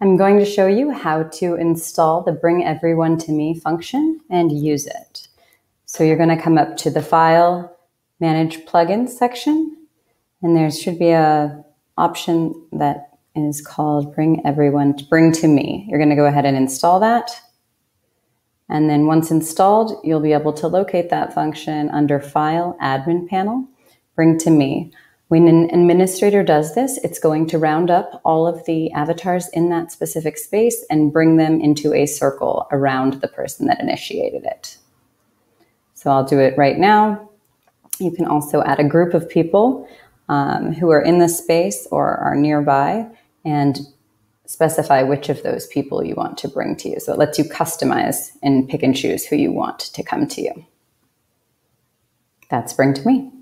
I'm going to show you how to install the Bring Everyone to Me function and use it. So you're going to come up to the File, Manage Plugins section, and there should be a option that is called Bring Everyone, to Bring to Me. You're going to go ahead and install that. And then once installed, you'll be able to locate that function under File, Admin Panel, Bring to Me. When an administrator does this, it's going to round up all of the avatars in that specific space and bring them into a circle around the person that initiated it. So I'll do it right now. You can also add a group of people um, who are in the space or are nearby and specify which of those people you want to bring to you. So it lets you customize and pick and choose who you want to come to you. That's Bring to Me.